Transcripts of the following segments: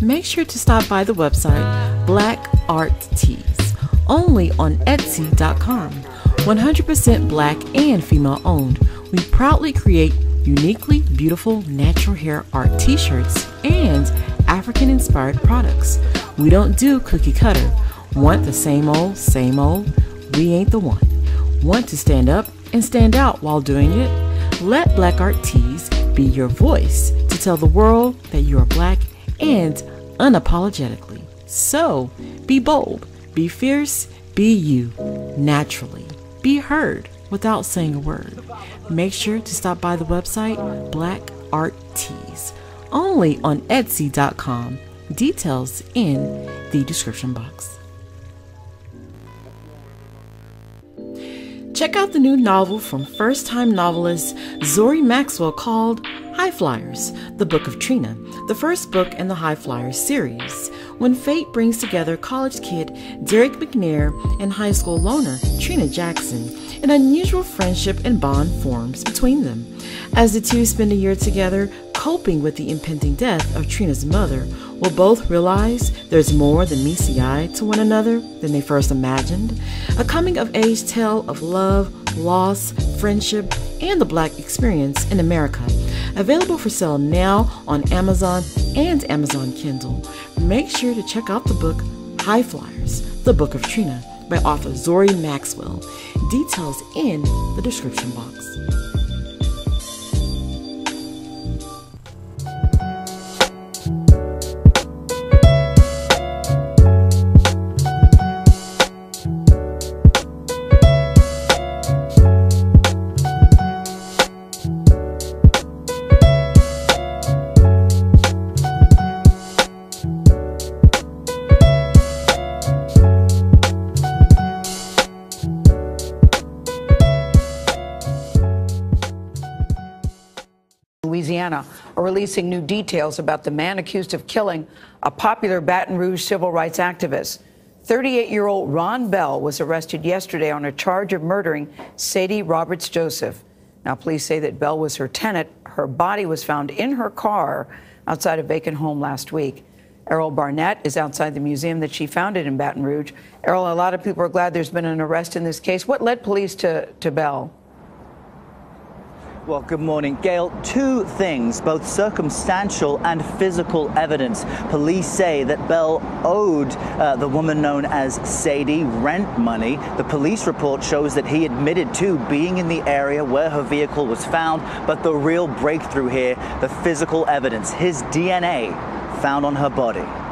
make sure to stop by the website Black Art Tees, only on Etsy.com. 100% black and female owned, we proudly create uniquely beautiful natural hair art t shirts and African inspired products. We don't do cookie cutter. Want the same old, same old? We ain't the one. Want to stand up and stand out while doing it? Let Black Art Tees be your voice to tell the world that you are black and unapologetically. So be bold, be fierce, be you naturally. Be heard without saying a word. Make sure to stop by the website Black Art Tees, only on Etsy.com. Details in the description box. Check out the new novel from first time novelist Zori Maxwell called Highfliers, the Book of Trina, the first book in the Highfliers series. When fate brings together college kid Derek McNair and high school loner Trina Jackson, an unusual friendship and bond forms between them. As the two spend a year together, coping with the impending death of Trina's mother, will both realize there's more than meets the eye to one another than they first imagined. A coming of age tale of love, loss, friendship, and the black experience in America. Available for sale now on Amazon and Amazon Kindle. Make sure to check out the book Highfliers, The Book of Trina by author Zori Maxwell. Details in the description box. Releasing new details about the man accused of killing a popular Baton Rouge civil rights activist. 38 year old Ron Bell was arrested yesterday on a charge of murdering Sadie Roberts Joseph. Now, police say that Bell was her tenant. Her body was found in her car outside a vacant home last week. Errol Barnett is outside the museum that she founded in Baton Rouge. Errol, a lot of people are glad there's been an arrest in this case. What led police to, to Bell? Well, good morning. Gail, two things, both circumstantial and physical evidence. Police say that Bell owed uh, the woman known as Sadie rent money. The police report shows that he admitted to being in the area where her vehicle was found. But the real breakthrough here, the physical evidence, his DNA found on her body.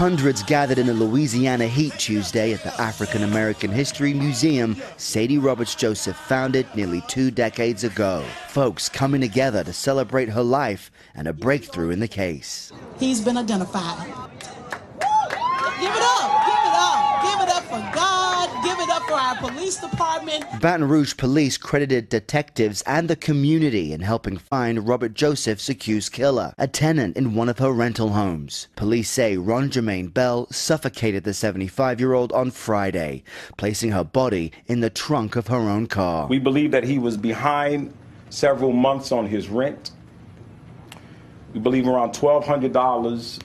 Hundreds gathered in the Louisiana heat Tuesday at the African American History Museum Sadie Roberts Joseph founded nearly two decades ago. Folks coming together to celebrate her life and a breakthrough in the case. He's been identified. Our police department. Baton Rouge police credited detectives and the community in helping find Robert Joseph's accused killer, a tenant in one of her rental homes. Police say Ron Jermaine Bell suffocated the 75 year old on Friday, placing her body in the trunk of her own car. We believe that he was behind several months on his rent. We believe around $1,200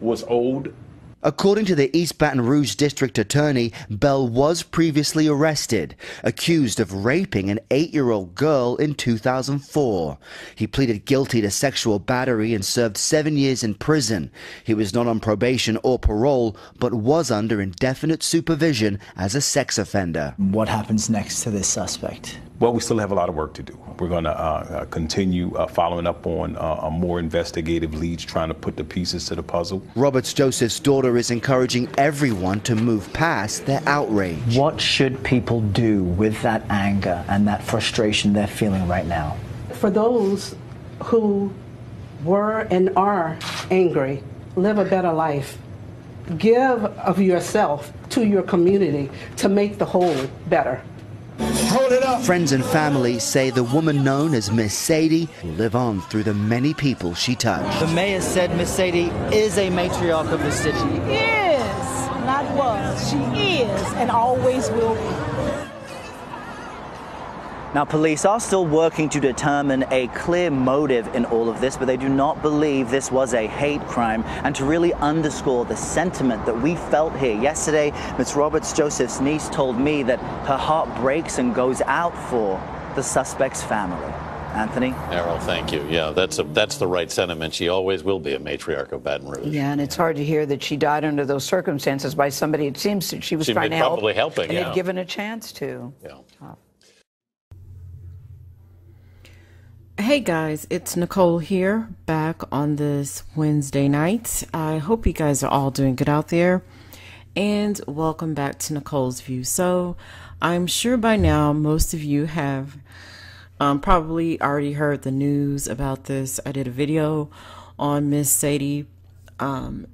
was owed. According to the East Baton Rouge District Attorney, Bell was previously arrested, accused of raping an eight year old girl in 2004. He pleaded guilty to sexual battery and served seven years in prison. He was not on probation or parole, but was under indefinite supervision as a sex offender. What happens next to this suspect? Well, we still have a lot of work to do. We're going to uh, uh, continue uh, following up on uh, more investigative leads, trying to put the pieces to the puzzle. Roberts Joseph's daughter is encouraging everyone to move past their outrage. What should people do with that anger and that frustration they're feeling right now? For those who were and are angry, live a better life. Give of yourself to your community to make the whole better. Hold it up. Friends and family say the woman known as Miss Sadie will live on through the many people she touched. The mayor said Miss Sadie is a matriarch of the city. She is, not was, she is, and always will be. Now, police are still working to determine a clear motive in all of this, but they do not believe this was a hate crime. And to really underscore the sentiment that we felt here yesterday, Ms. Roberts Joseph's niece told me that her heart breaks and goes out for the suspect's family. Anthony? Errol, thank you. Yeah, that's a, that's the right sentiment. She always will be a matriarch of Baton Rouge. Yeah, and it's hard to hear that she died under those circumstances by somebody it seems that she was She trying to help. probably helping, And yeah. had given a chance to. Yeah. Hey guys, it's Nicole here, back on this Wednesday night. I hope you guys are all doing good out there, and welcome back to Nicole's View. So, I'm sure by now most of you have um, probably already heard the news about this. I did a video on Miss Sadie, um,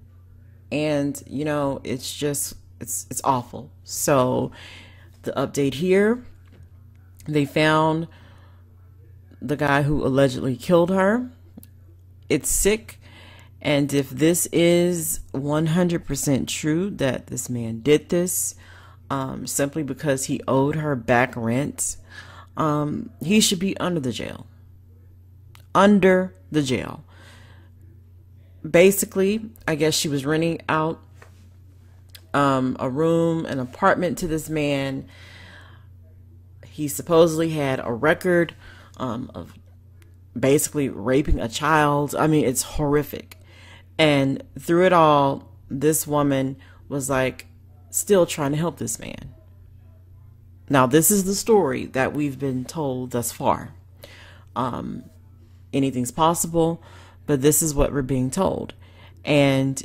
and you know it's just it's it's awful. So, the update here: they found the guy who allegedly killed her. It's sick. And if this is 100% true that this man did this um, simply because he owed her back rent, um, he should be under the jail. Under the jail. Basically, I guess she was renting out um, a room, an apartment to this man. He supposedly had a record um, of basically raping a child. I mean, it's horrific. And through it all, this woman was like still trying to help this man. Now, this is the story that we've been told thus far. Um, anything's possible, but this is what we're being told. And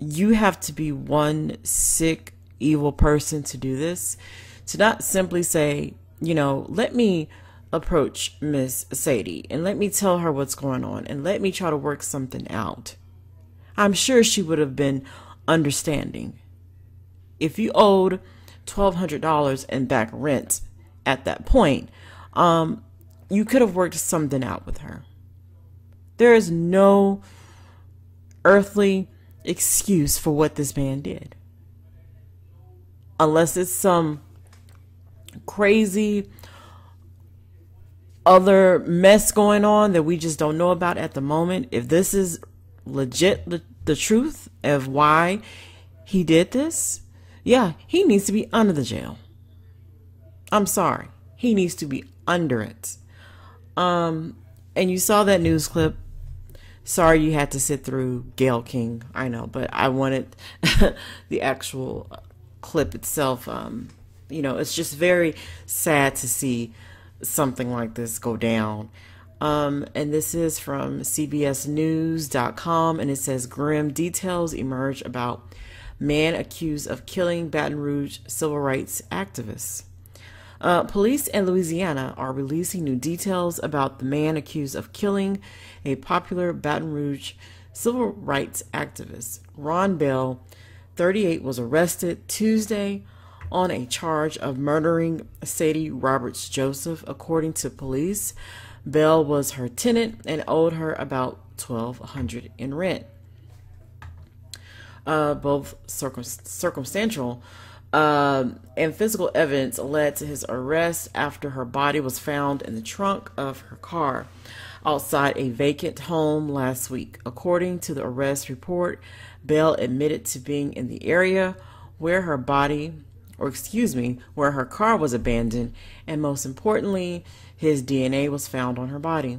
you have to be one sick, evil person to do this. To not simply say, you know, let me approach Miss Sadie and let me tell her what's going on and let me try to work something out. I'm sure she would have been understanding. If you owed $1,200 in back rent at that point, um, you could have worked something out with her. There is no earthly excuse for what this man did. Unless it's some crazy other mess going on that we just don't know about at the moment. If this is legit the, the truth of why he did this, yeah, he needs to be under the jail. I'm sorry. He needs to be under it. Um and you saw that news clip. Sorry you had to sit through Gail King. I know, but I wanted the actual clip itself um you know, it's just very sad to see something like this go down. Um, and this is from CBSNews.com, and it says grim details emerge about man accused of killing Baton Rouge civil rights activists. Uh, police in Louisiana are releasing new details about the man accused of killing a popular Baton Rouge civil rights activist. Ron Bell, 38, was arrested Tuesday on a charge of murdering Sadie Roberts Joseph, according to police. Bell was her tenant and owed her about 1200 in rent. Uh, both circum- circumstantial uh, and physical evidence led to his arrest after her body was found in the trunk of her car outside a vacant home last week. According to the arrest report, Bell admitted to being in the area where her body or excuse me, where her car was abandoned, and most importantly, his DNA was found on her body.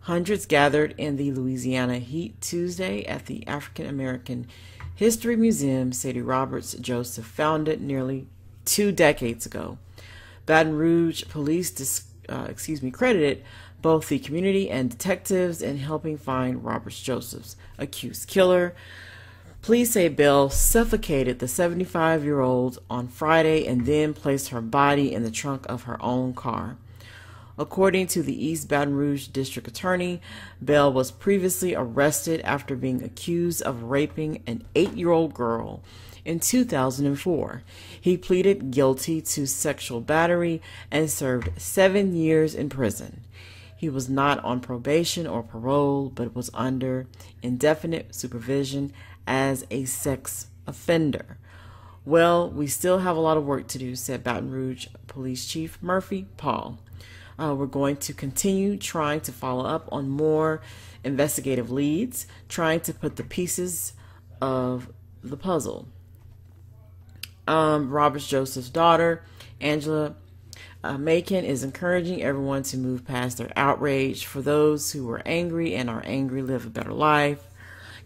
Hundreds gathered in the Louisiana heat Tuesday at the African American History Museum Sadie Roberts Joseph founded nearly two decades ago. Baton Rouge police, uh, excuse me, credited both the community and detectives in helping find Roberts Joseph's accused killer. Police say Bell suffocated the 75 year old on Friday and then placed her body in the trunk of her own car. According to the East Baton Rouge District Attorney, Bell was previously arrested after being accused of raping an eight year old girl in 2004. He pleaded guilty to sexual battery and served seven years in prison. He was not on probation or parole, but was under indefinite supervision as a sex offender. Well, we still have a lot of work to do, said Baton Rouge Police Chief Murphy Paul. Uh, we're going to continue trying to follow up on more investigative leads, trying to put the pieces of the puzzle. Um, Robert Joseph's daughter, Angela uh, Machen, is encouraging everyone to move past their outrage. For those who are angry and are angry, live a better life.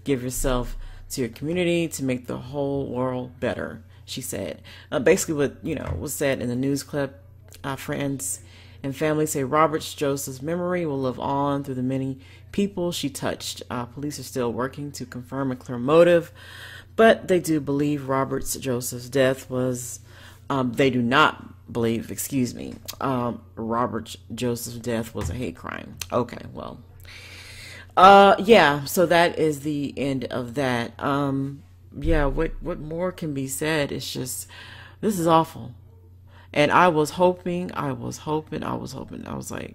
Give yourself to your community to make the whole world better, she said. Uh, basically, what you know was said in the news clip. Uh, friends and family say Roberts Joseph's memory will live on through the many people she touched. Uh, police are still working to confirm a clear motive, but they do believe Roberts Joseph's death was. Um, they do not believe, excuse me, um, Robert Joseph's death was a hate crime. Okay, well, uh, yeah. So that is the end of that. Um, yeah. What what more can be said? It's just this is awful. And I was hoping, I was hoping, I was hoping. I was like,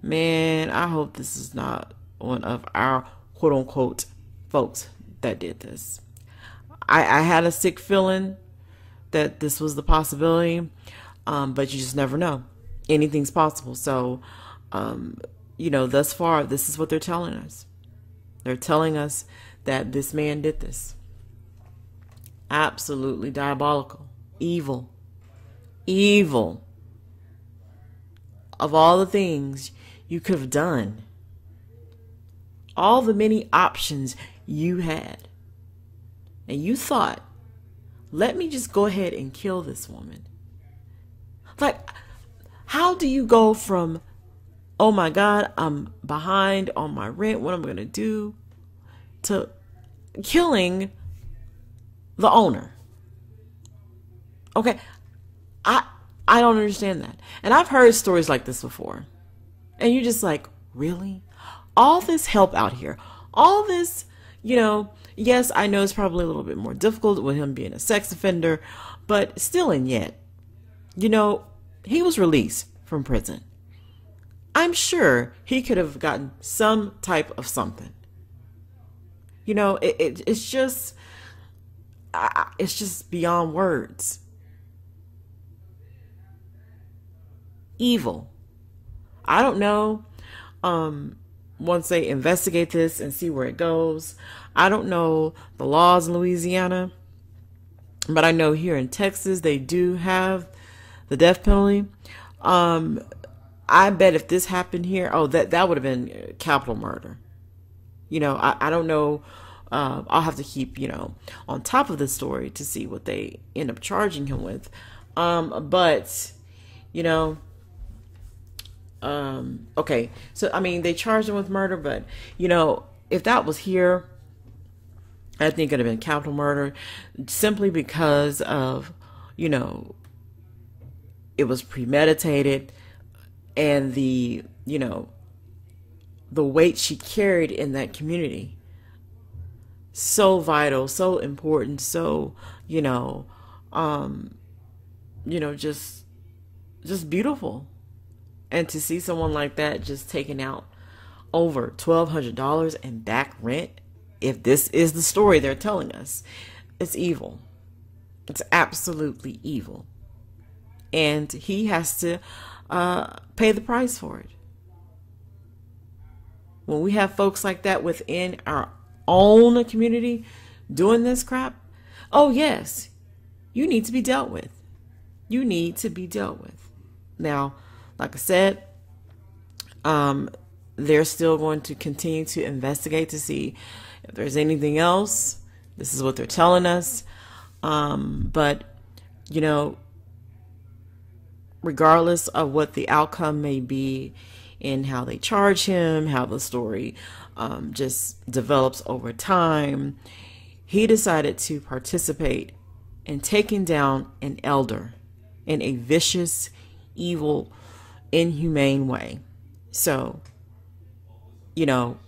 man, I hope this is not one of our quote unquote folks that did this. I, I had a sick feeling that this was the possibility, um, but you just never know. Anything's possible. So, um, you know, thus far, this is what they're telling us. They're telling us that this man did this. Absolutely diabolical, evil evil of all the things you could have done, all the many options you had, and you thought, let me just go ahead and kill this woman. Like, how do you go from, oh my God, I'm behind on my rent, what am I going to do, to killing the owner? Okay, I I don't understand that. And I've heard stories like this before. And you're just like, really? All this help out here, all this, you know, yes, I know it's probably a little bit more difficult with him being a sex offender, but still and yet, you know, he was released from prison. I'm sure he could have gotten some type of something. You know, it, it it's just, it's just beyond words. evil. I don't know. Um, once they investigate this and see where it goes, I don't know the laws in Louisiana, but I know here in Texas they do have the death penalty. Um, I bet if this happened here, oh, that that would have been capital murder. You know, I, I don't know. Uh, I'll have to keep you know on top of the story to see what they end up charging him with. Um, but you know, um okay so i mean they charged him with murder but you know if that was here i think it would have been capital murder simply because of you know it was premeditated and the you know the weight she carried in that community. So vital so important so you know um you know just just beautiful and to see someone like that just taking out over $1,200 in back rent, if this is the story they're telling us, it's evil. It's absolutely evil. And he has to uh, pay the price for it. When we have folks like that within our own community doing this crap, oh, yes, you need to be dealt with. You need to be dealt with. Now, like I said, um, they're still going to continue to investigate to see if there's anything else. This is what they're telling us. Um, but, you know, regardless of what the outcome may be in how they charge him, how the story um, just develops over time, he decided to participate in taking down an elder in a vicious, evil inhumane way. So, you know,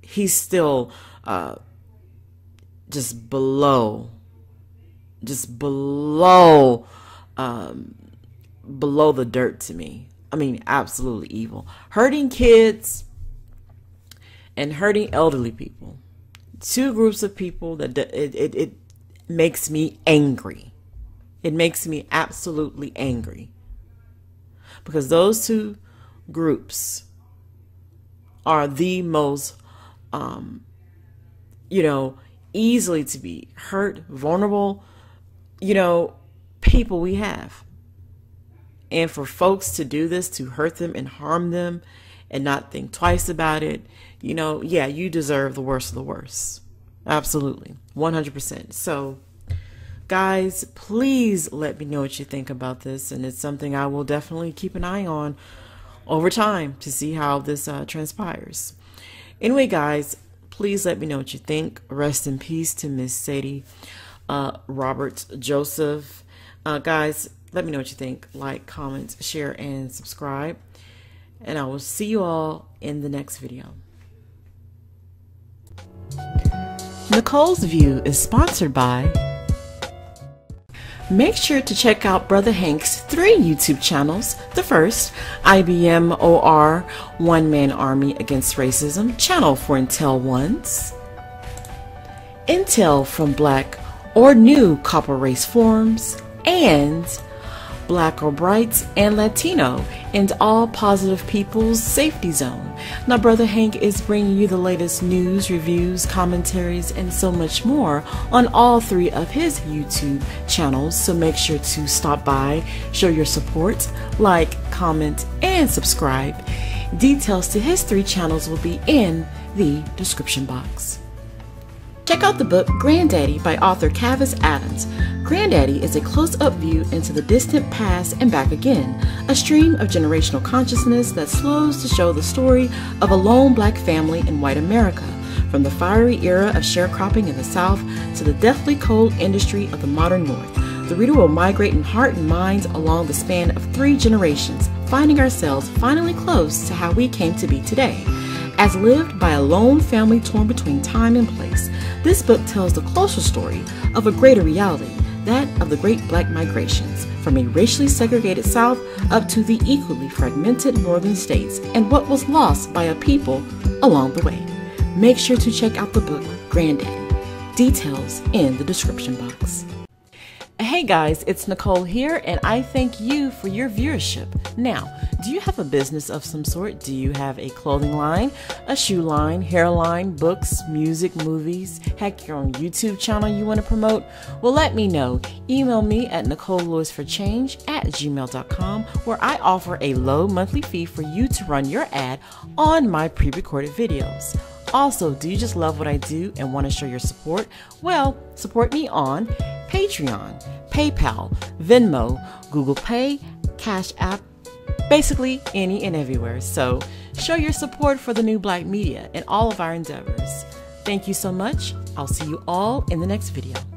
he's still uh, just below, just below, um, below the dirt to me. I mean, absolutely evil. Hurting kids and hurting elderly people. Two groups of people that it, it, it makes me angry. It makes me absolutely angry. Because those two groups are the most, um, you know, easily to be hurt, vulnerable, you know, people we have. And for folks to do this, to hurt them and harm them and not think twice about it, you know, yeah, you deserve the worst of the worst. Absolutely. 100%. So, guys, please let me know what you think about this. And it's something I will definitely keep an eye on over time to see how this uh, transpires. Anyway, guys, please let me know what you think. Rest in peace to Miss Sadie uh, Roberts Joseph. Uh, guys, let me know what you think. Like, comment, share, and subscribe. And I will see you all in the next video. Nicole's View is sponsored by. Make sure to check out Brother Hank's three YouTube channels. The first, IBM OR One Man Army Against Racism, channel for Intel Ones. Intel from Black or New Copper Race Forums, and Black or Brights, and Latino, and all positive people's safety zone. Now, Brother Hank is bringing you the latest news, reviews, commentaries, and so much more on all three of his YouTube channels. So make sure to stop by, show your support, like, comment, and subscribe. Details to his three channels will be in the description box. Check out the book Granddaddy by author Cavis Adams. Granddaddy is a close up view into the distant past and back again, a stream of generational consciousness that slows to show the story of a lone black family in white America, from the fiery era of sharecropping in the South to the deathly cold industry of the modern North. The reader will migrate in heart and mind along the span of three generations, finding ourselves finally close to how we came to be today. As lived by a lone family torn between time and place, this book tells the closer story of a greater reality, that of the Great Black Migrations, from a racially segregated South up to the equally fragmented northern states, and what was lost by a people along the way. Make sure to check out the book Granddaddy. Details in the description box. Hey guys, it's Nicole here, and I thank you for your viewership. Now, do you have a business of some sort? Do you have a clothing line, a shoe line, hair line, books, music, movies, heck, your own YouTube channel you want to promote? Well, let me know. Email me at NicoleLewisForChange at gmail.com, where I offer a low monthly fee for you to run your ad on my pre recorded videos. Also, do you just love what I do and want to show your support? Well, support me on Patreon, PayPal, Venmo, Google Pay, Cash App, basically any and everywhere. So show your support for the new black media and all of our endeavors. Thank you so much. I'll see you all in the next video.